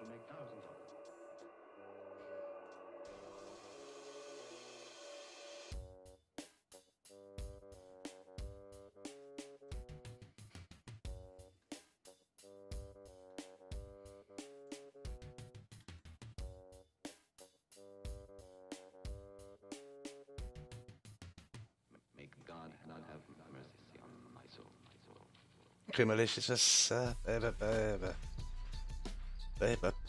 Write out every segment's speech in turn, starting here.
and make thousands of them. Malicious, uh, baby, baby. Baby.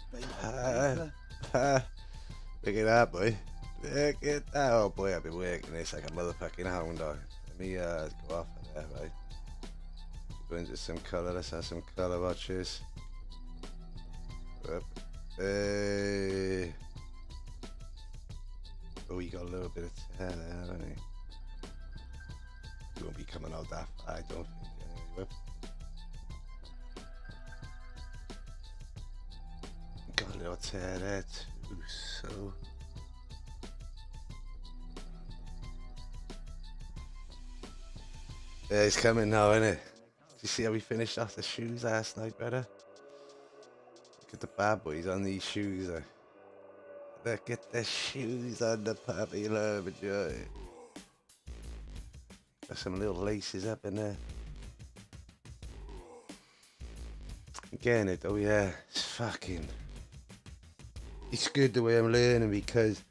Look at that, boy. Look at that. Oh, boy, I've been working this like a motherfucking hound dog. Let me uh, go off of there, right? Go into some colour. Let's have some colour watches. Up. Hey. Oh, you got a little bit of hair there, haven't you? You won't be coming out that far, I don't think. Anyway. Too, so. Yeah, he's coming now, isn't it? Did you see how we finished off the shoes last night, brother? Look at the bad boys on these shoes. There. Look at the shoes on the puppy love joy. Got some little laces up in there. Getting it oh yeah. It's fucking. It's good the way I'm learning because,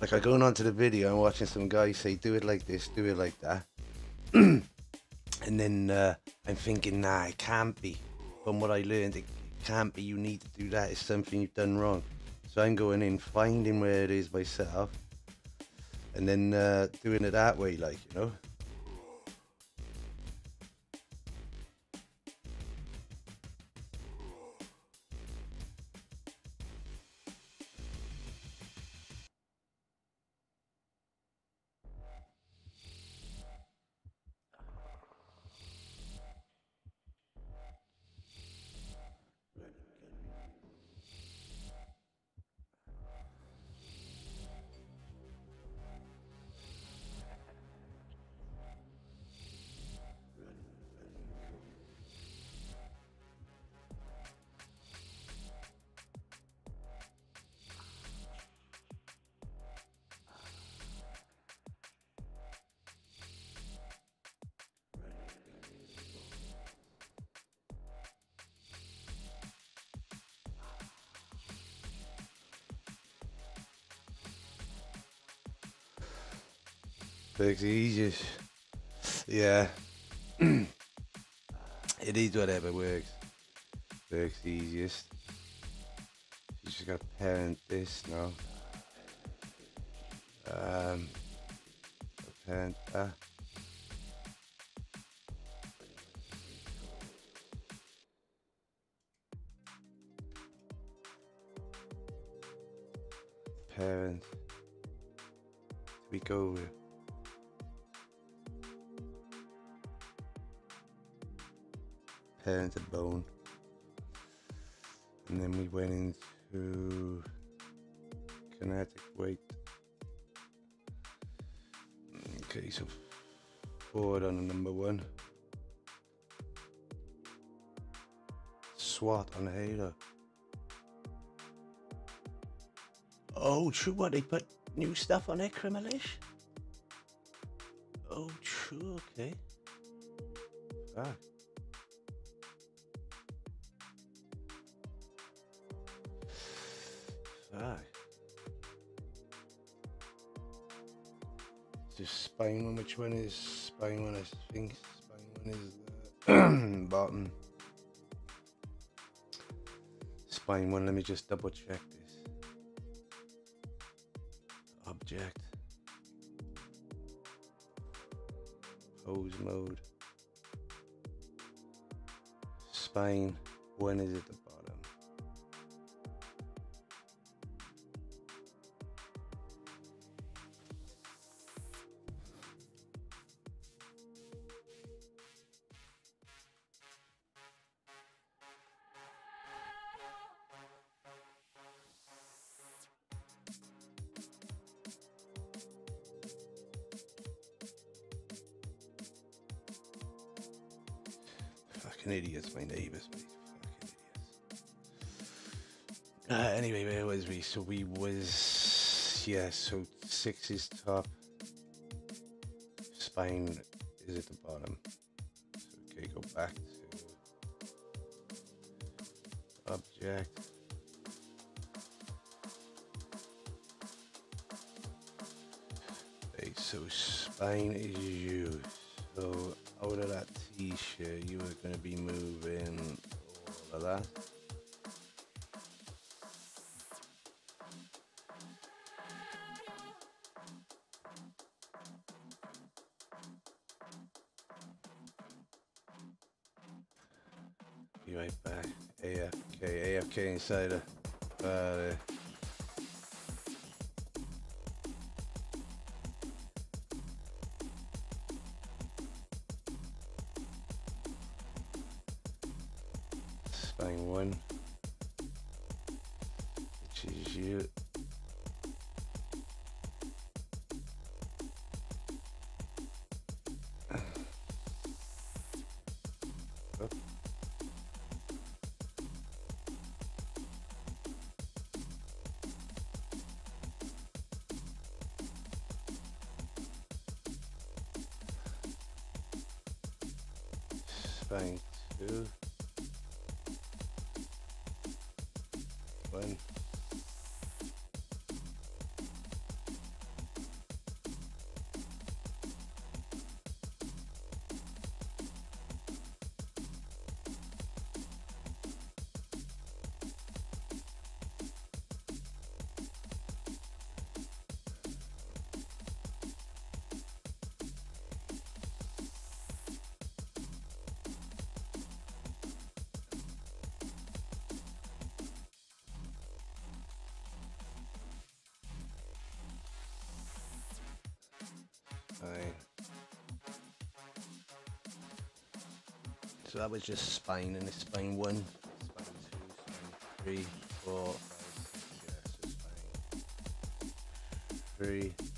like, I going onto the video and watching some guy say, "Do it like this, do it like that," and then uh, I'm thinking, "Nah, it can't be." From what I learned, it can't be. You need to do that. It's something you've done wrong. So I'm going in, finding where it is myself, and then uh, doing it that way, like you know. Takes easiest. Yeah. it is whatever works. Works easiest. You just gotta parent this now. Um, parent that. Parent. We go with. Parented bone. And then we went into kinetic weight. Okay, so forward on the number one. SWAT on halo. Oh, true. What they put new stuff on it, Crimelish? Oh, true. Okay. Ah. Spine one. Which one is spine one? I think spine one is the bottom. Spine one. Let me just double check this. Object. Pose mode. Spine. When is it the We was yeah. So six is top. Spine is at the bottom. So okay, go back to object. Be right back. AFK, AFK Insider. Uh, that was just spine and it's spine one, spine two, spine three, four, five, six, yeah, so spine three.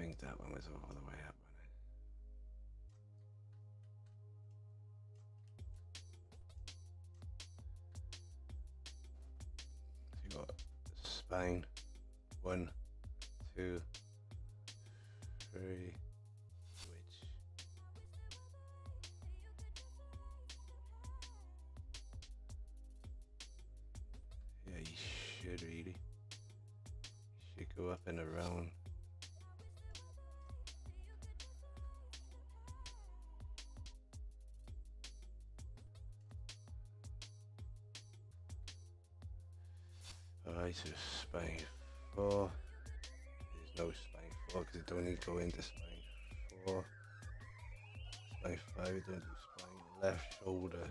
Think that one was all the way up. So you got spine, one, two, three, left shoulder.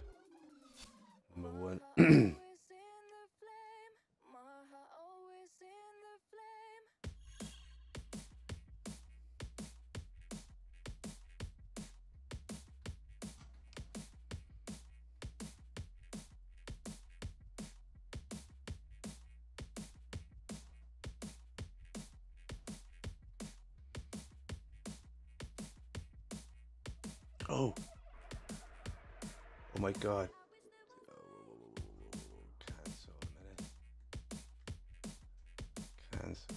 Number one. Always oh. Oh my god. Cancel a minute. Cancel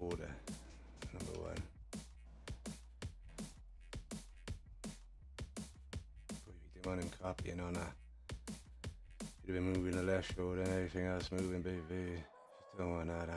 baby, baby. Number one. Didn't want him copying on that. You'd moving the left shoulder and everything else moving, baby. If you don't want that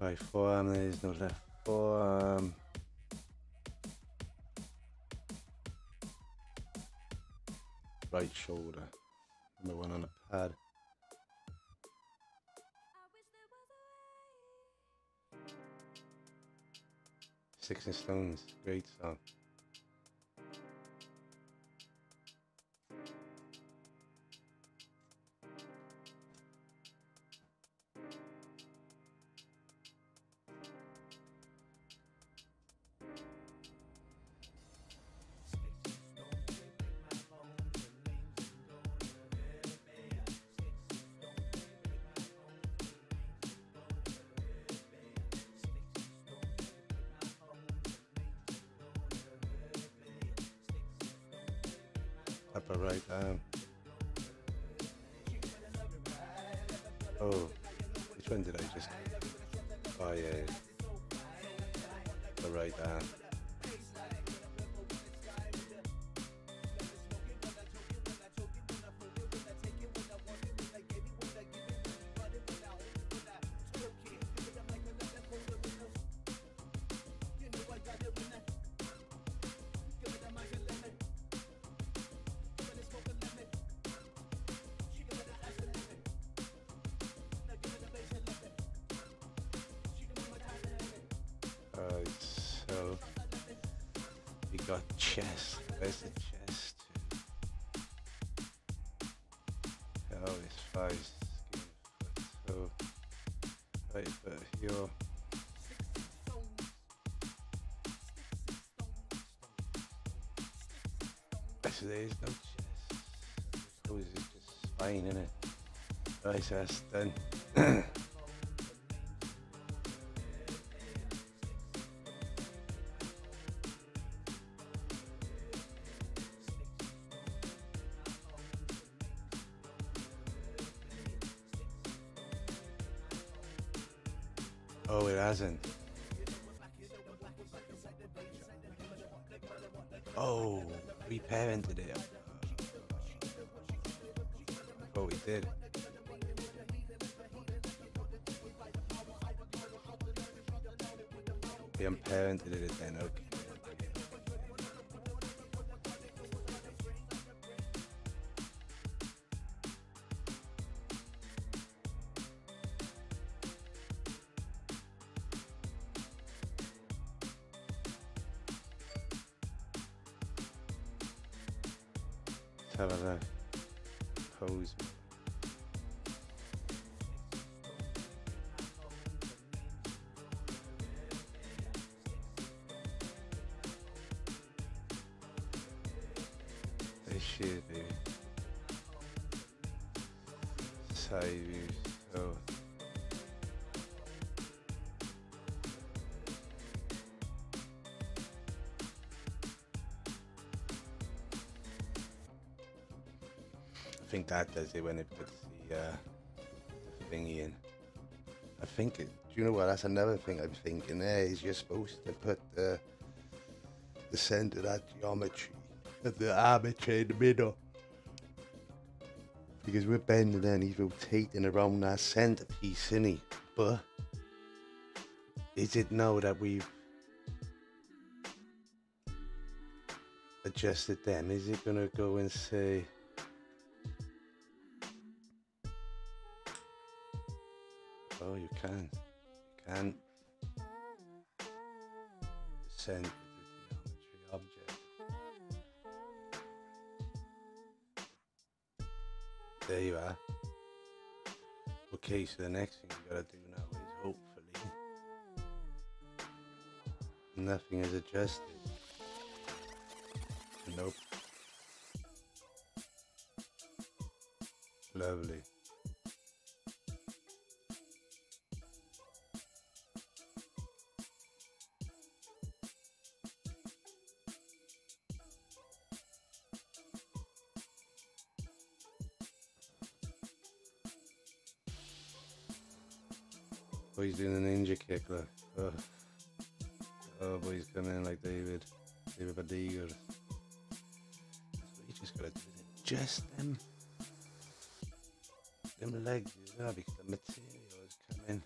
Right forearm, there's no left forearm. Right shoulder. Number one on the pad. Six and Stones, great song. So there's no chest. So it's just? Right, so that's done. Oh, it hasn't. Parented it. Oh, we did. Think that does it when it puts the, uh, the thingy in. I think it. Do you know what? That's another thing I'm thinking. There is you're supposed to put the the center of that geometry, the arbitrary in the middle. Because we're bending and he's rotating around that centerpiece, isn't he? But is it now that we've adjusted them? Is it gonna go and say? Can. You can send the geometry object. There you are. Okay, so the next thing you gotta do now is hopefully nothing is adjusted. Nope. Lovely. Doing a ninja kick, look. Uh, oh, oh boy, he's coming in like David. David what you just gotta do. is Adjust them. Them legs as well, because the material is coming.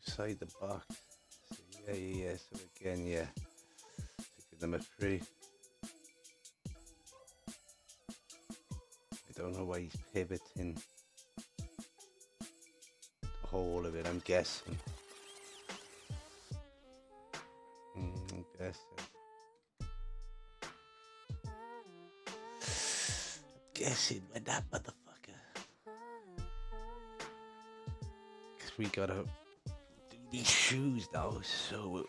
outside the box. So yeah, yeah, yeah. So again, yeah. Ticket number three. I don't know why he's pivoting whole of it. I'm guessing. Mm, I'm guessing. guessing with that motherfucker. Cause we gotta do these shoes now, so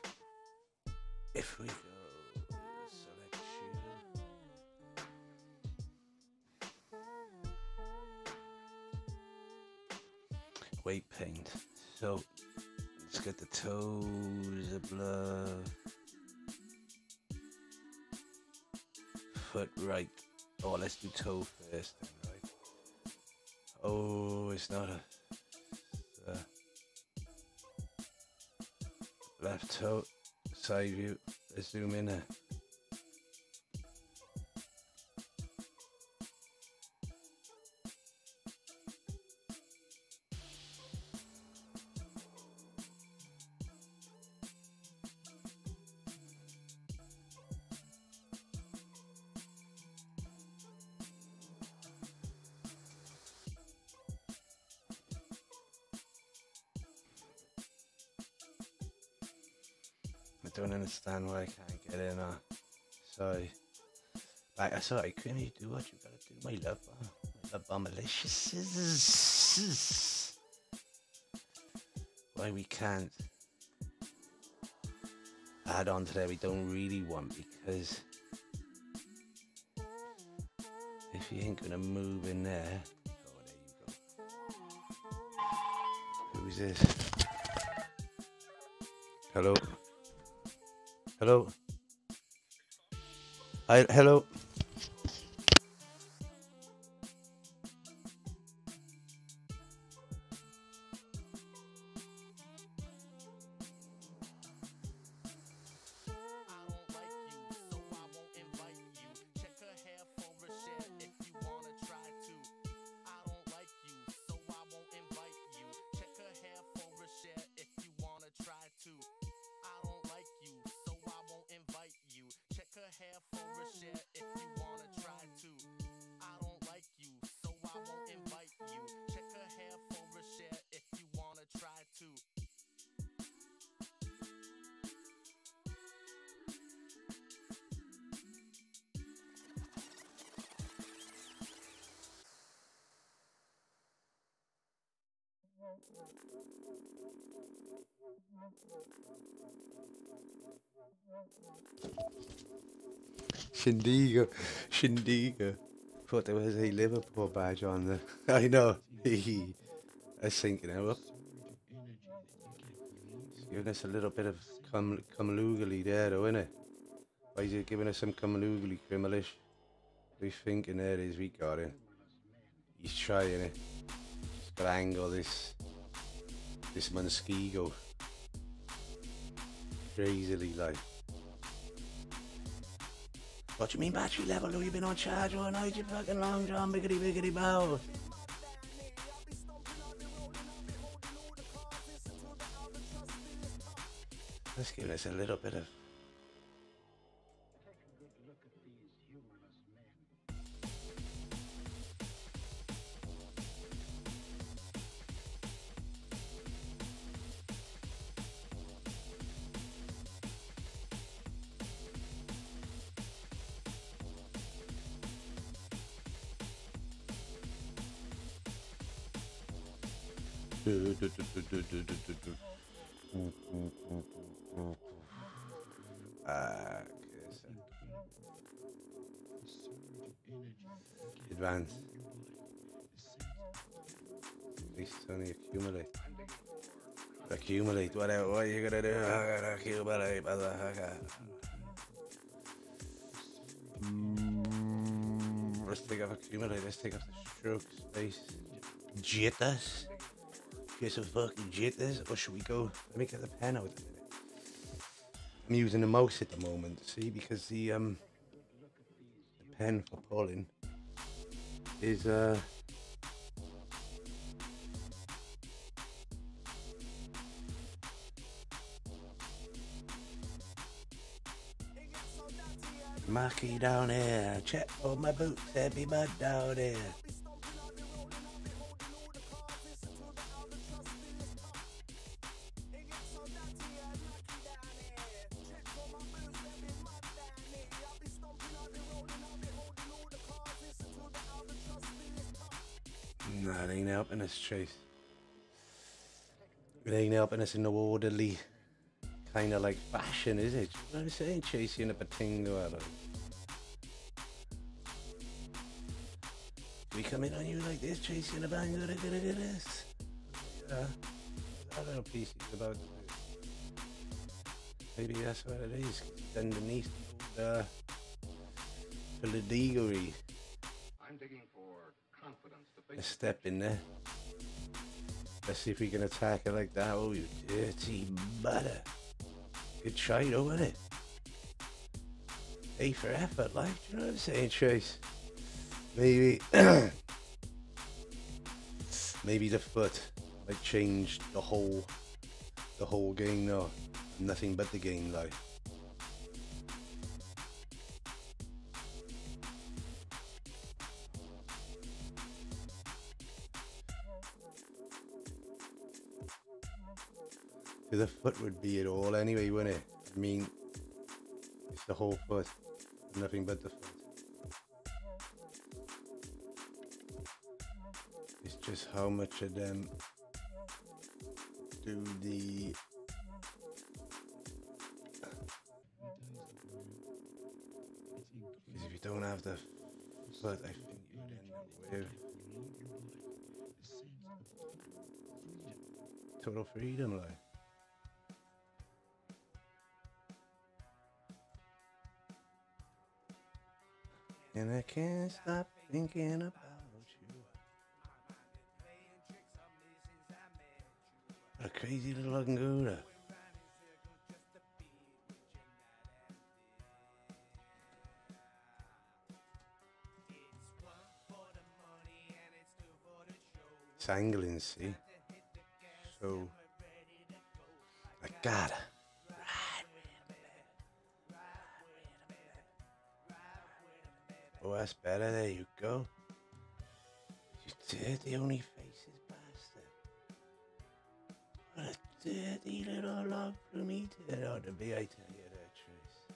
understand why I can't get in. Uh, so, Like, I sorry, couldn't you do what you gotta do? My love, uh, my love, uh, malicious. Why we can't add on to that we don't really want because if you ain't gonna move in there. Who's this? Hello. Hello. Hi, hello. Shindigo. Shindigo. Thought there was a Liverpool badge on there. I know. I was thinking, oh, it's giving us a little bit of cum, there, though, innit? Why is it giving us some cumlugally crimelish? We thinking there is we got it. He's trying it. He's got to angle this this Munsquito crazily like. What do you mean battery level? Have you been on charge all night, you fucking long john biggity biggity bow? Let's give us a little bit of Advance. At least only accumulate. Accumulate. Whatever. What you gonna do? I gotta accumulate, motherfucker. Mm, Let's take off accumulate. Let's take off the stroke space. Jitters get some fucking jitters or should we go? Let me get the pen out a minute. I'm using the mouse at the moment, see, because the, um, the pen for pulling is, uh, Marky down here, check all my boots, there be mud down here. Us, Chase. It ain't helping us in the orderly kind of like fashion, is it? You know what I'm saying? Chasing a of We coming on you like this, chasing a bang, this. Yeah. I don't know PC's about. Maybe that's what it is. it's underneath the the filigree. I'm digging for confidence to a step in there. Let's see if we can attack it like that. Oh, you dirty butter. Good try though, wasn't it? A for effort, like, you know what I'm saying, Chase? Maybe, maybe the foot might change the whole, the whole game now. Nothing but the game, like. The foot would be it all anyway, wouldn't it? I mean, it's the whole foot, nothing but the foot. It's just how much of them do the because if you don't have the foot, I think you end with total freedom, like. And I can't stop thinking about you. A crazy little Anguda. It's angling, see? So, I gotta. Oh, that's better. There you go. You dirty only faces bastard. What a dirty little log for me to ought to be, I tell you that, Trace.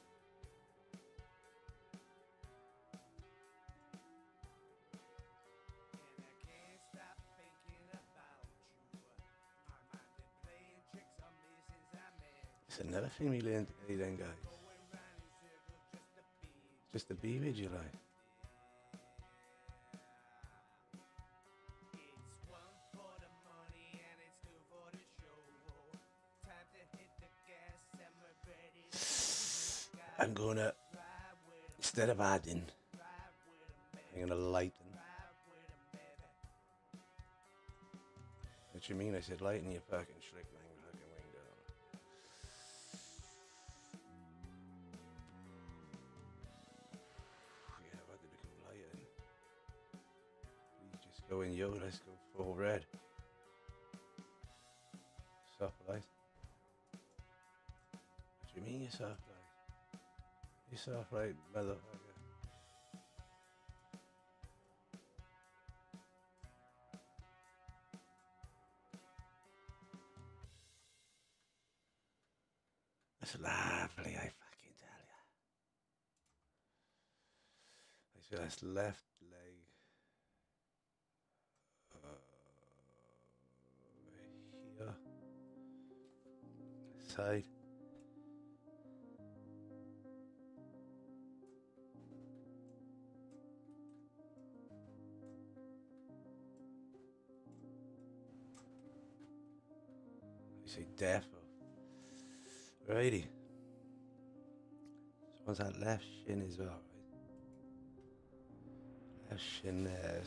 It's another thing we learned today then, guys. Just to be with I'm gonna instead of adding, I'm gonna lighten. What you mean? I said lighten your fucking schlick man fucking window. Yeah, what did it go lighten? Please just go in yo, let's go full red. Soft light. What do you mean soft light? You soft light, motherfucker. That's lovely, I fucking tell ya. I see that's left leg. Uh, here. Side. Defo. Righty. So what's that left shin as well, right? Left shin there,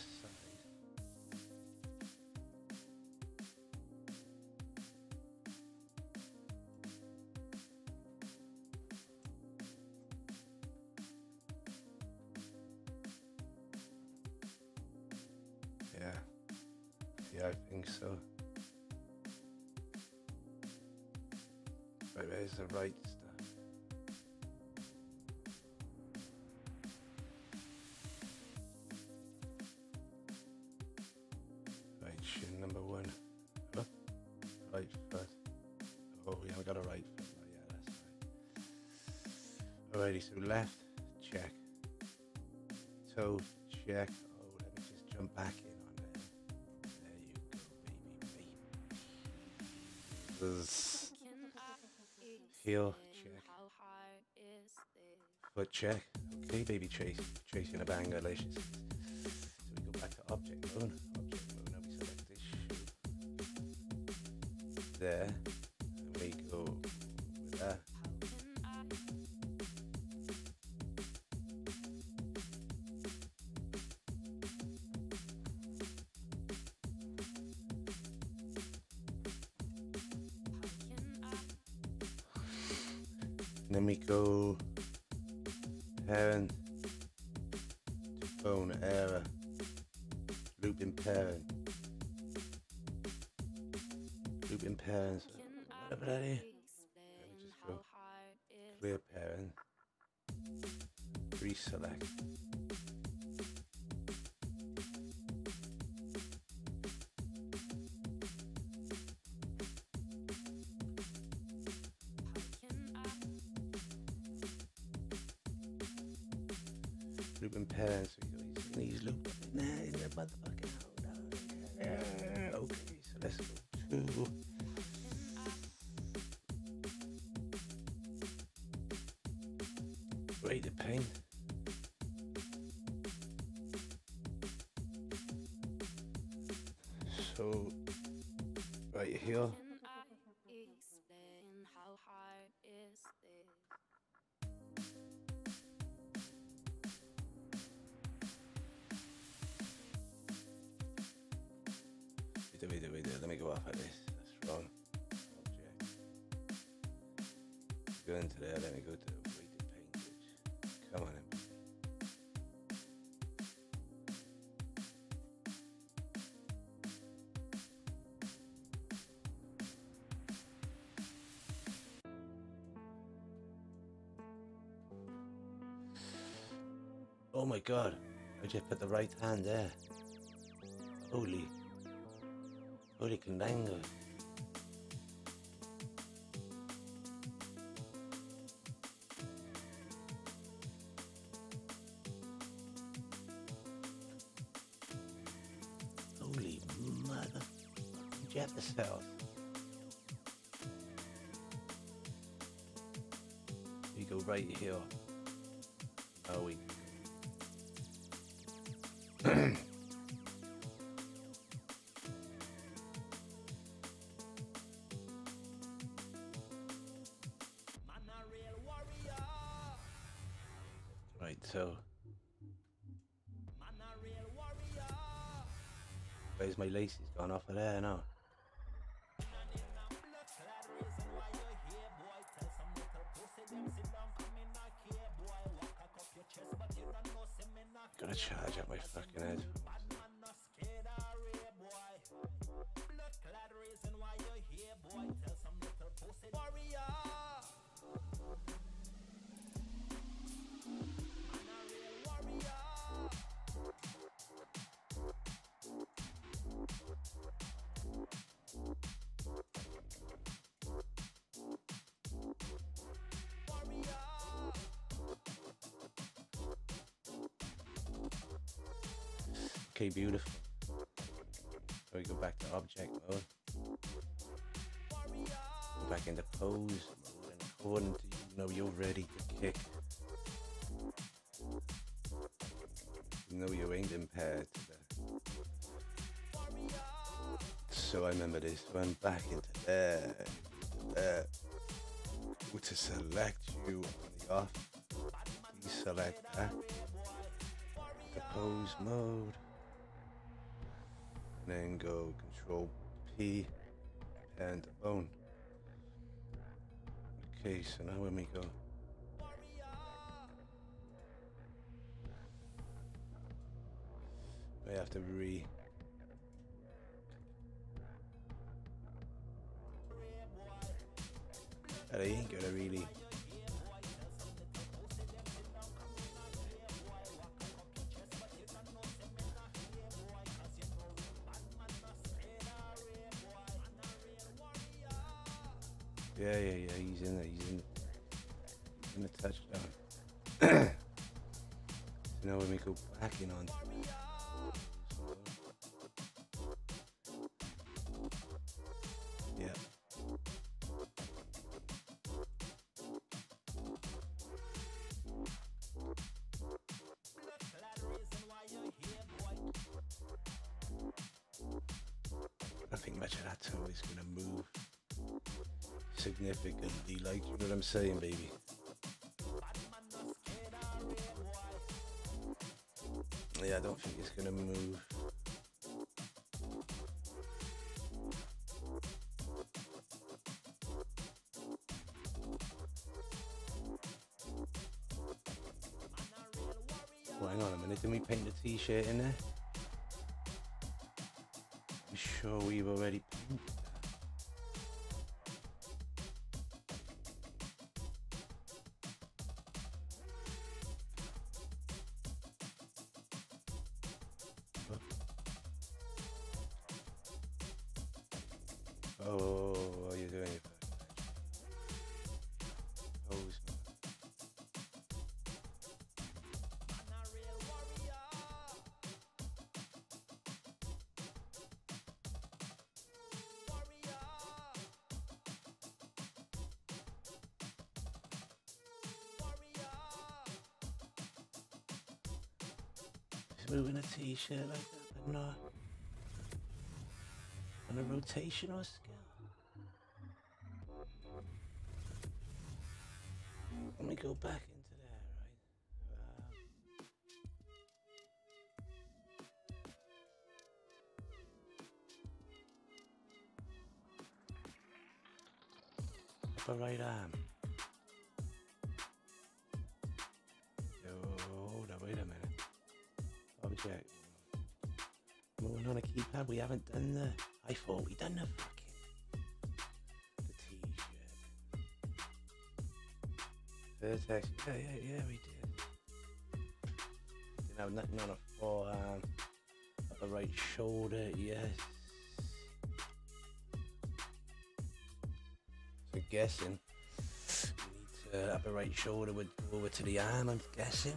so left, check. Toe, check. Oh, let me just jump back in on there. There you go, baby, baby. Heel, check. Foot check. Okay, baby chase. Chasing a banger, delicious. We go, he's, he's looping. Nah, he's a motherfucking hold on. Okay, so let's go Oh my god, I just put the right hand there. Holy Holy Kandango. Holy mother. Jefferson. We go right here. My laces gone off of there now? Okay, beautiful. So we go back to object mode. Go back into pose mode and according to you know you're ready to kick. You know you ain't impaired to the So I remember this one back into there. There. To select you on the off. Deselect that. The pose mode then go control P and own. Okay, so now when we go significantly, like you know what I'm saying, baby. Yeah, I don't think it's gonna move. Well, hang on a minute, didn't we paint the t-shirt in there? I'm sure we've already Oh, are you doing? it? Oh, He's moving a t-shirt like that, but not on a rotational scale. Let go back Yeah, yeah, yeah, we did. Didn't have nothing on a forearm. the right shoulder, yes. So guessing. We need to, upper right shoulder would go over to the arm, I'm guessing.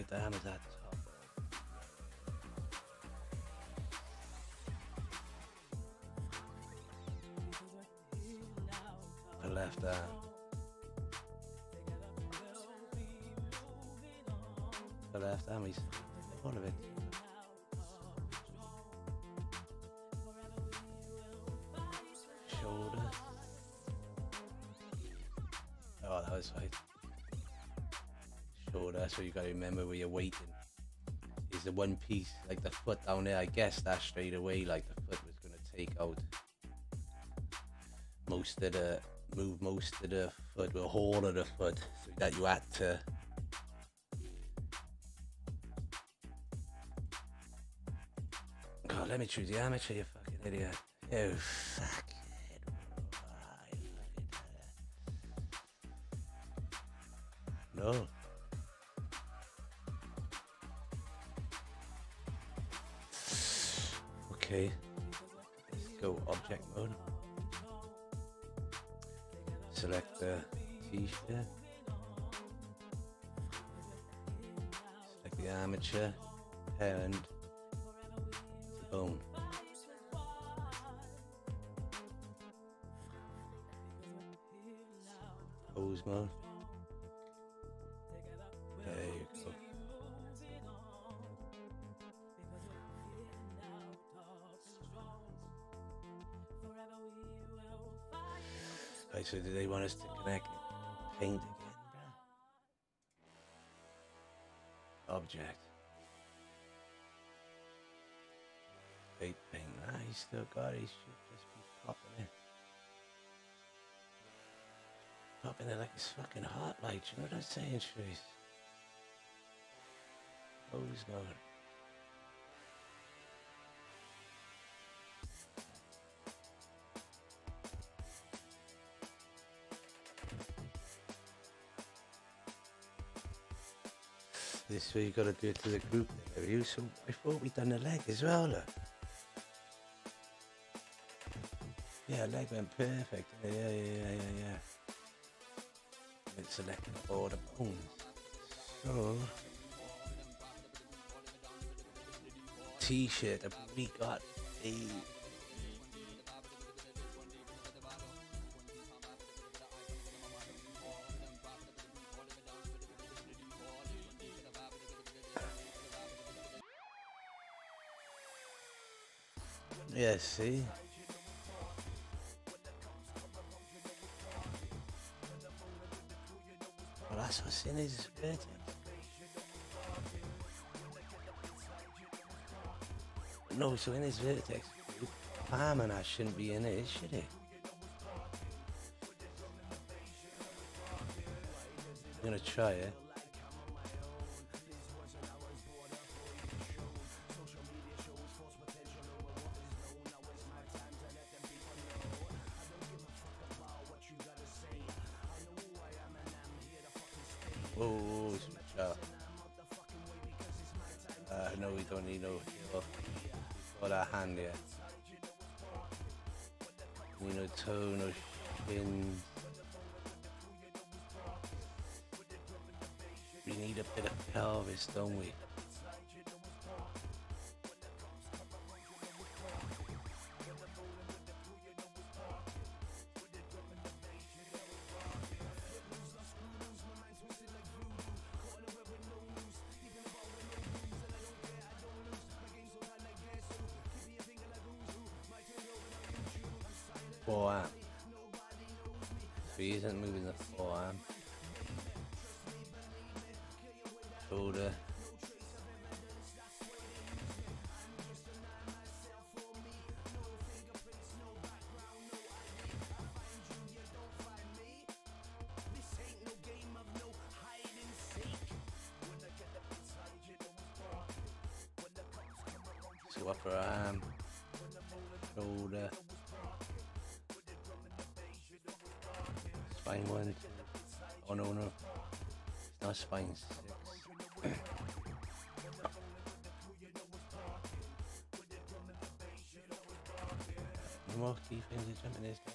Left, right arm is at top. The left arm. The left is all of it. That's what you gotta remember where you're waiting. Is the one piece, like the foot down there, I guess that straight away, like the foot was gonna take out most of the, move most of the foot, the whole of the foot, so that you had to God, let me choose the armature, you fucking idiot. You fucking do they want us to connect paint again, bro? Object. Fake paint. Nah, he's still got it. He should just be popping it. Popping it like it's fucking hot light. You know what I'm saying, Trace? Always oh, going. This way you gotta do it to the group you. So I thought we'd done the leg as well, look. Yeah, leg went perfect. Yeah, yeah, yeah, yeah, yeah. It's selecting all the bones. So t-shirt we got a Yeah, see? Well, that's what's in his vertex. No, so in his vertex, Parmanas shouldn't be in it, should it? I'm gonna try it. Upper arm, shoulder, spine one. Oh no no, it's not spine six. More things jumping this guy.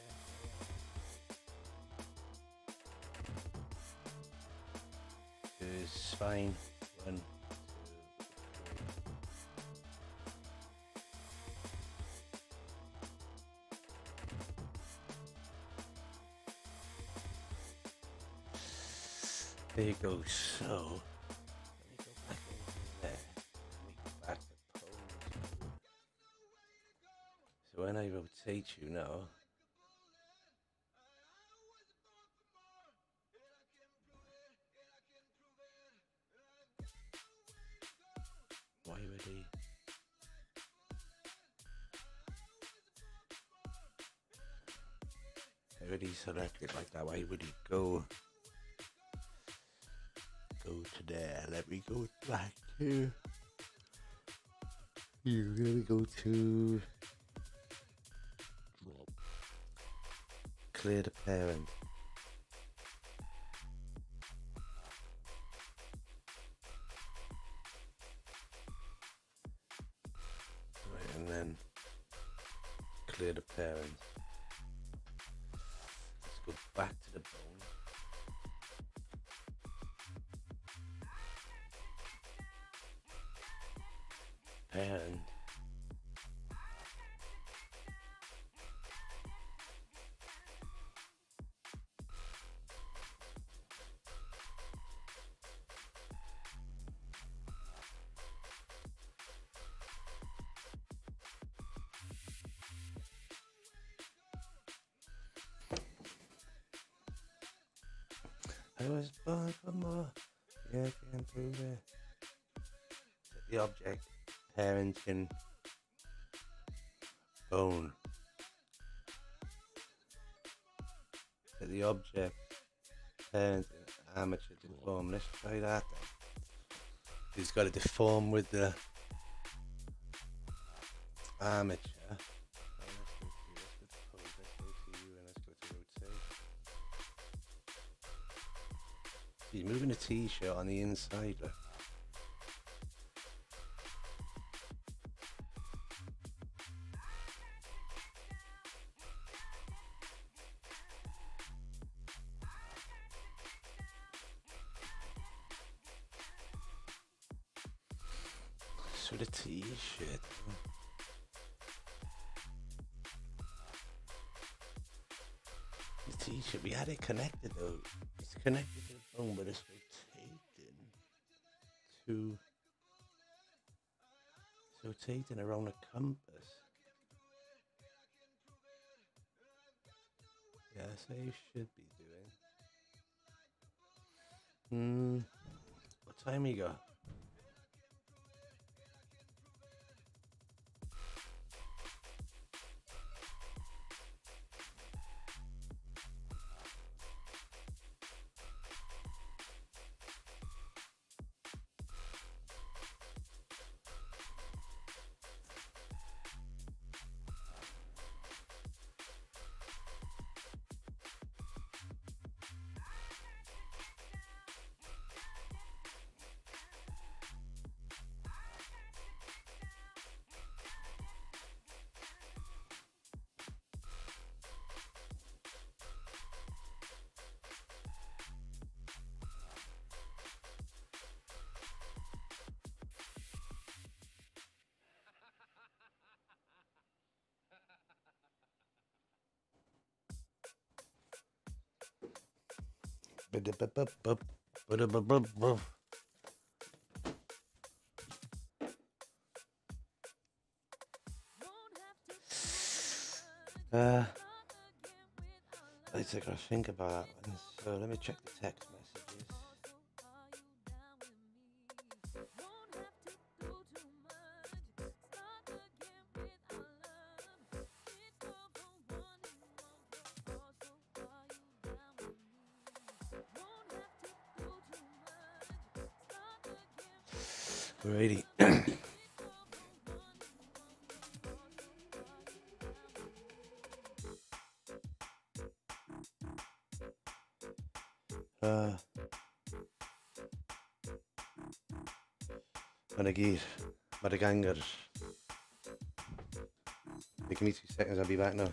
Two spine one. There you go. So, let me go back to pose. So when I rotate you now, why would he? Already selected like that. Why would he? Go Let me go back to. You're gonna go to. Drop. Clear the parent. Right, and then clear the parent. Parenting, bone. The object, parenting, armature, deform. Let's try that. He's got to deform with the armature. He's moving the t-shirt on the inside. Look. So the t-shirt. The t-shirt, we had it connected though. It's connected to the phone, but it's rotating to it's rotating around a compass. Yeah, that's how you should be doing. Hmm. What time you got? Uh, I think I think about that. So let me check the text Mae'n y gear. Mae'r ganger. Give me two seconds, I'll be back now.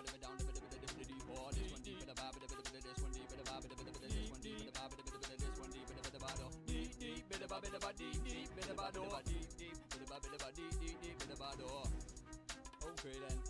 all the way down, the deep, of the bit of the ball. This one deep with a vibe, the bit of this one deep with a vibe, the bit of this one deep with a vibe, the bit of this one deep with a bit of the deep deep bit of deep, bit of a deep deep deep of a door deep deep bit of deep, bit of a deep deep bit deep, a door. Okay then.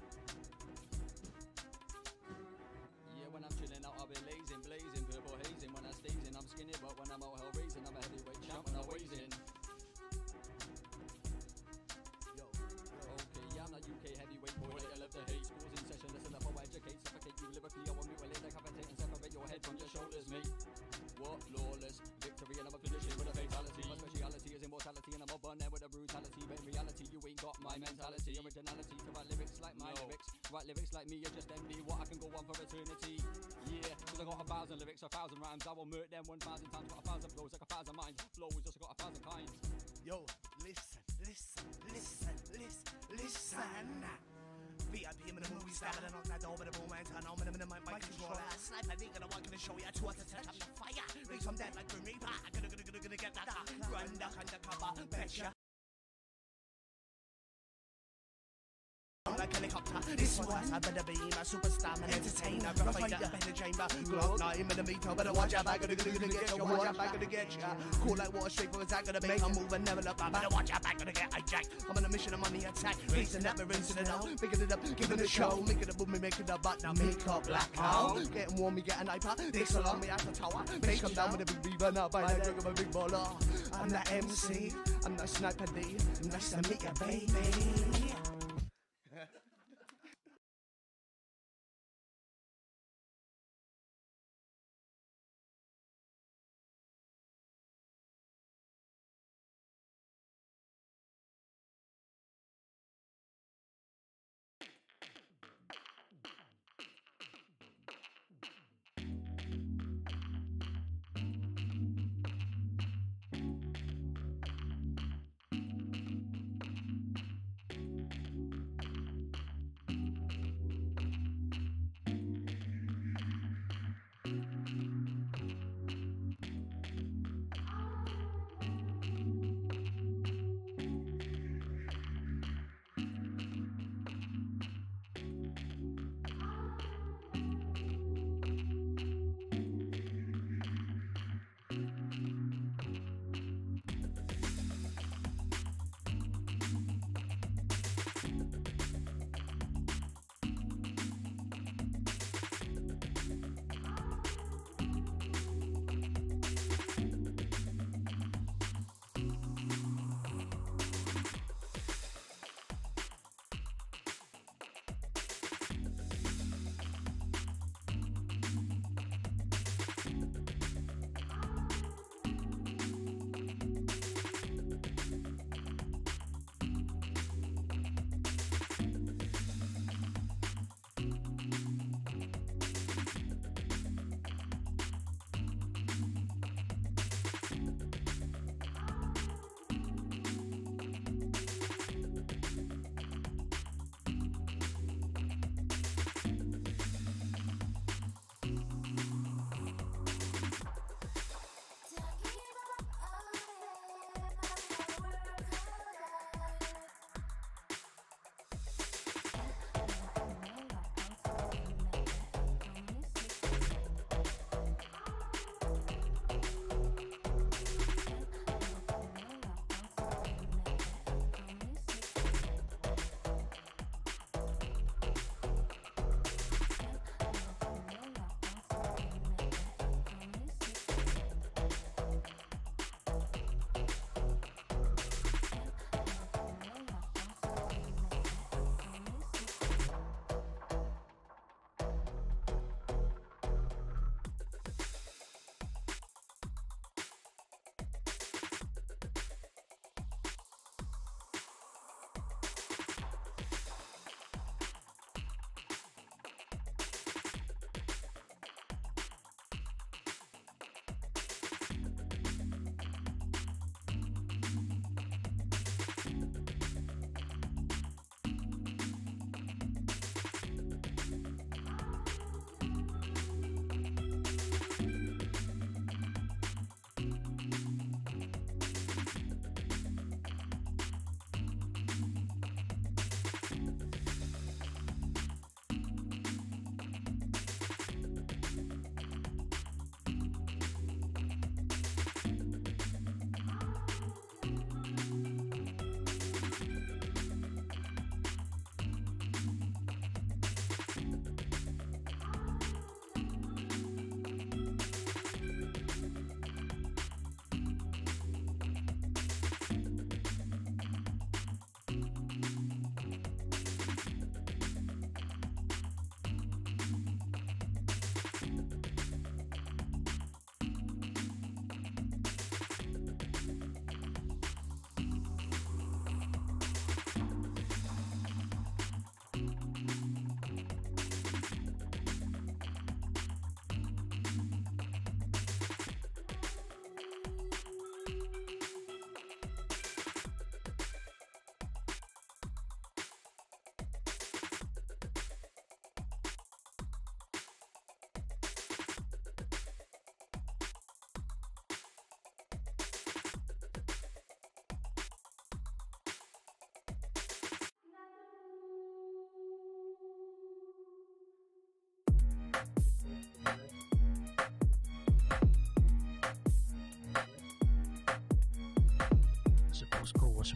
Got my mentality, originality to write lyrics like my lyrics. Write lyrics like me, you're just MD. What I can go on for eternity. Yeah, cause I got a thousand lyrics, a thousand rhymes. I will murder them one thousand times. Got a thousand flows, like a thousand minds. Flows just got a thousand kinds. Yo, listen, listen, listen, listen, listen. VIP in the movie star, but I knock that door with a boom and turn on with a minute, my mic controller. Sniper nigga, the one gonna show you two at a set up the fire. Reach from dead like Grim Reaper. Gonna, gonna, gonna, gonna get that. Run duck undercover, betcha. A better be my superstar, man, entertainer, rough fighter, better chamber, Glock 9 millimeter, better watch out, back, gonna, get you, watch out, back, gonna get you. Cool like water, straight for attack, gonna make a move and never look back, better watch out, back, gonna get hijacked. I'm on a mission, I'm on the attack, raising up, rinsing it out, picking it up, giving a show, making it boom, making it up, but now make up black out. Getting warm, me get an iPad, dicks along me at the tower, make come down with a big beaver, now by the drug of a big baller. I'm the MC, I'm the sniper D, nice to meet you, baby.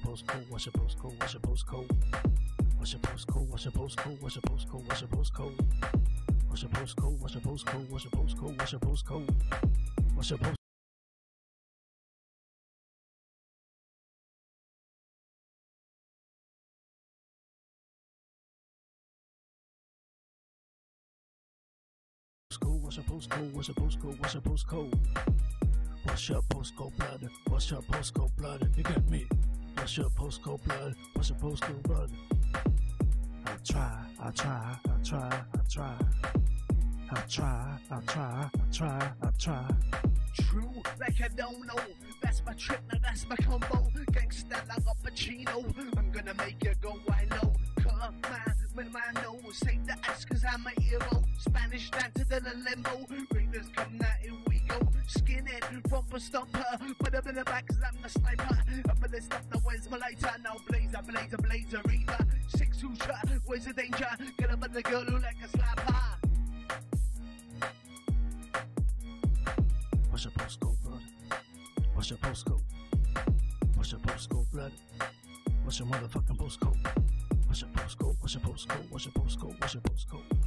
What's your postcode? What's your postcode? What's your postcode? What's your postcode? What's your postcode? What's your postcode? What's your postcode? What's your postcode? What's your postcode? What's your postcode? What's your postcode? What's your post? Postcode, what's your postcode? What's your postcode? What's your postcode? What's your postcode blood? What's your postcode blood? You get me? What's your postcode blood? What's your postcode blood? I try, I try, I try, I try. I try, I try, I try, I try. True, like I don't know. That's my trick, now that's my combo. Gangsta like a Pacino. I'm gonna make you go, I know. Come man, when my nose. Save the S cause I'm a hero. Spanish down to the limbo. Ravens come now, go. Skinhead, bumper stopper. Put up in the back I'm the sniper. Up in the stuff, now where's my lighter? Now blazer, blazer, blazer, reaper. Six who shot, where's the danger? Get up on the girl who like a slapper. What's your postcode, blood? What's your postcode? What's your postcode, blood? What's your motherfucking postcode? What's your postcode? What's your postcode? What's your postcode? What's your postcode?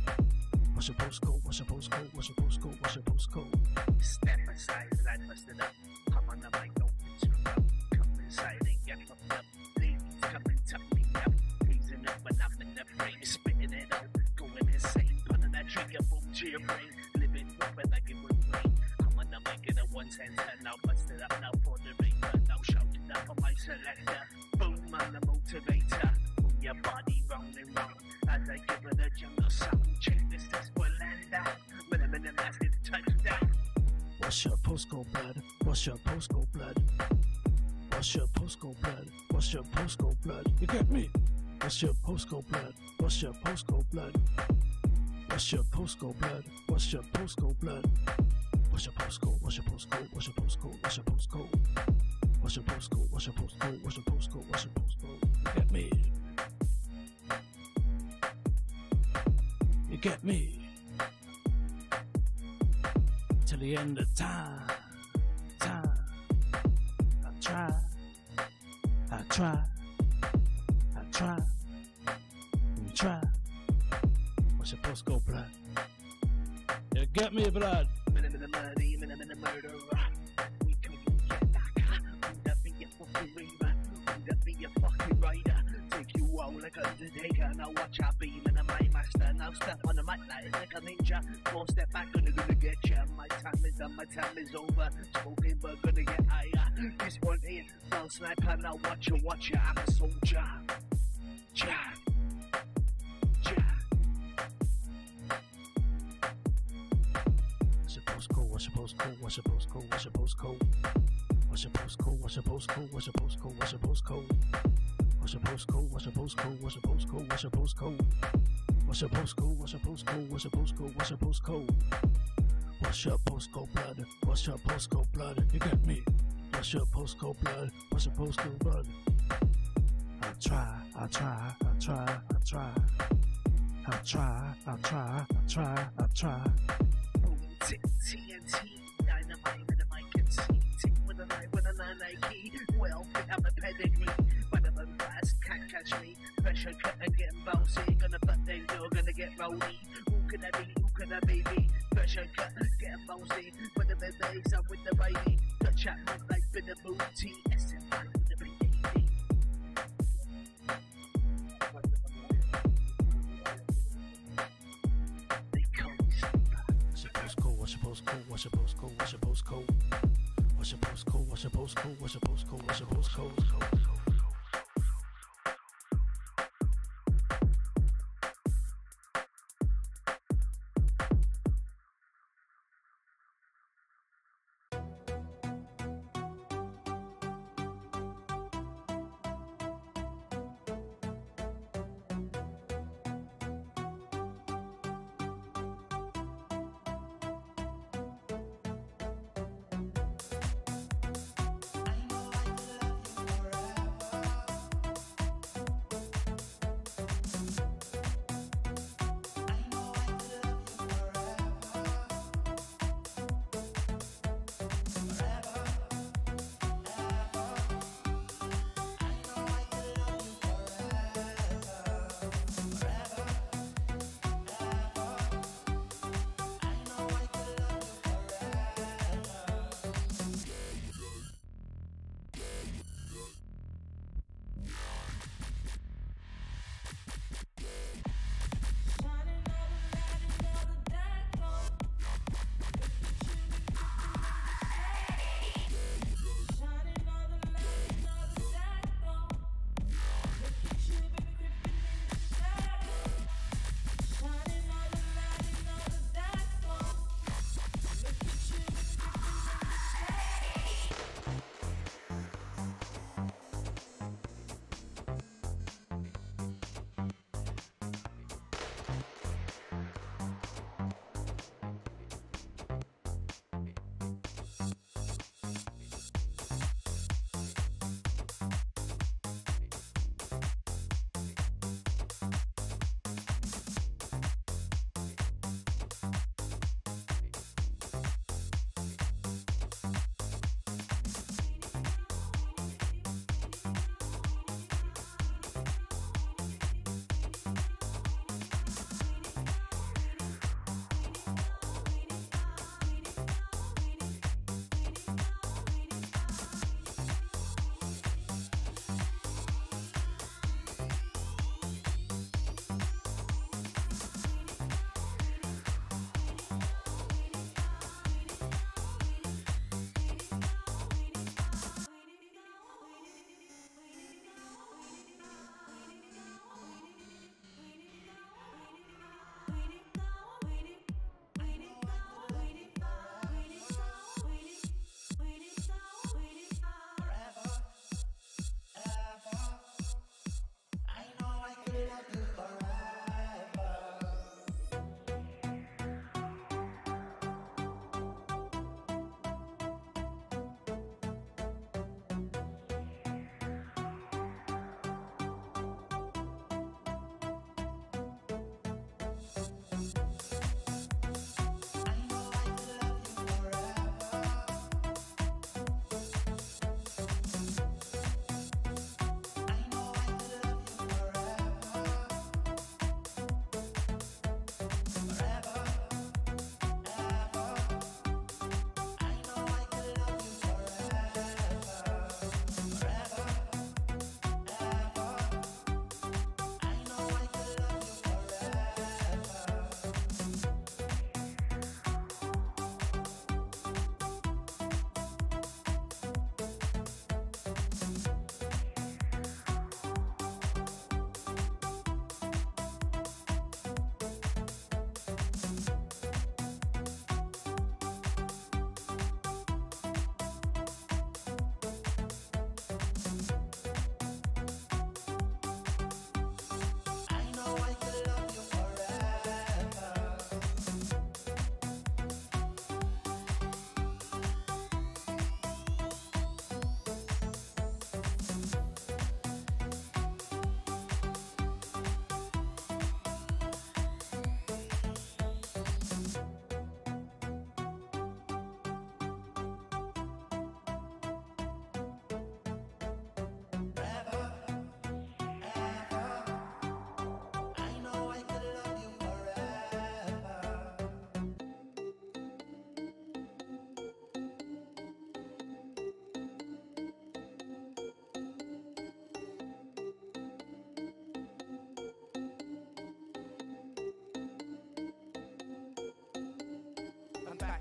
What's your postcode? What's your postcode? What's your postcode? Step aside, and I busted up. Come on the mic, don't screw up. Come inside and get fucked up. Ladies, come and tuck me up. Freezing up when I'm in the frame, spitting it out, going insane. Putting that trigger, boom to your brain. Living rapping like it would rain. I'm on the mic in a 110 10. Now bust it up now for the raver. Now shouting up on my selector. Postcode blood? What's your postcode blood? What's your postcode blood? What's your postcode blood? You get me? What's your postcode blood? What's your postcode blood? What's your postcode blood? What's your postcode blood? What's your postcode? What's your postcode? What's your postcode? What's your postcode? What's your postcode? What's your postcode? What's your postcode? What's your postcode? You get me? You get me? Till the end of time, time. Try, I try, and try. What's your postcode, blood? You get me, blood? Postcode? What's your postcode? What's your postcode? Blood? What's your postcode blood? You get me? What's your postcode blood? What's your postcode blood? I try, I try, I try, I try. I try, I try, I try, I try. What's your postcode? What's your postcode? What's your postcode?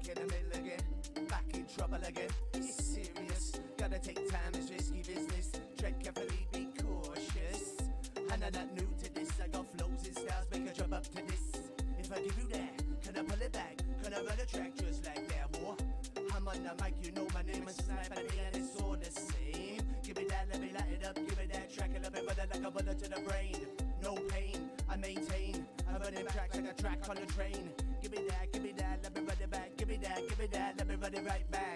Back in the middle again. Back in trouble again. It's serious. Gotta take time, it's risky business. Tread carefully, be cautious. And I'm not new to this. I got flows and styles, make a jump up to this. If I give you that, can I pull it back? Can I run a track just like that, boy? I'm on the mic, you know my name is Sniper, and it's all the same. Give me that, let me light it up, give me that track, let me run it like a bullet to the brain. No pain, I maintain. I run them tracks like a track on the train. Me it right back.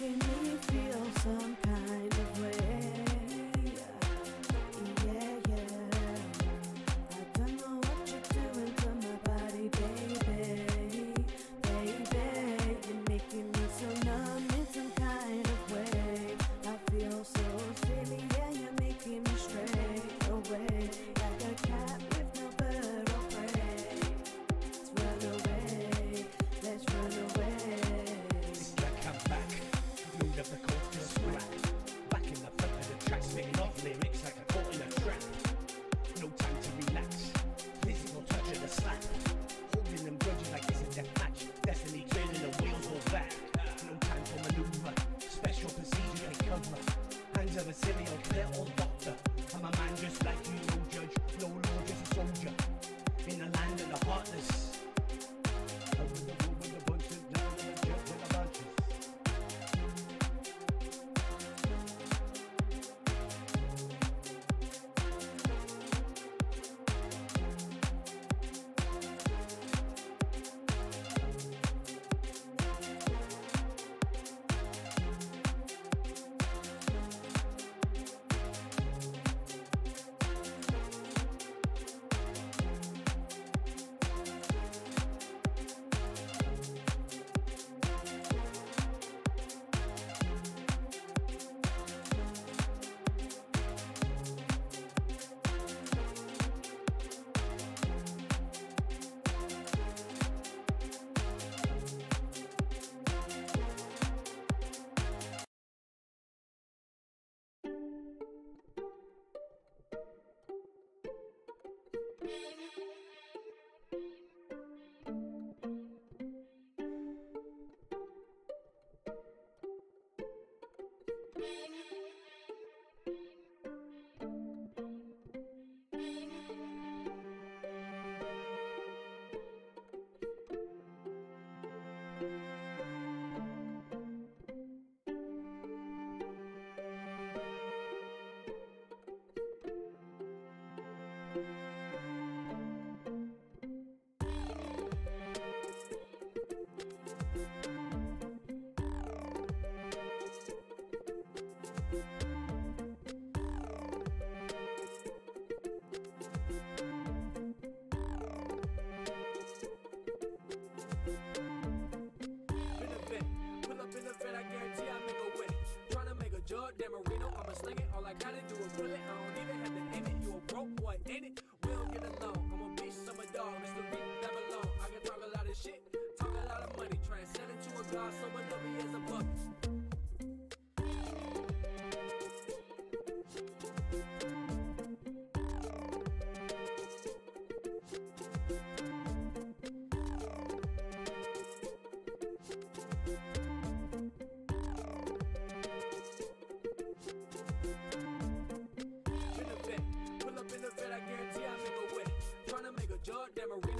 Turn sling it. All I gotta do is pull it on. Demerara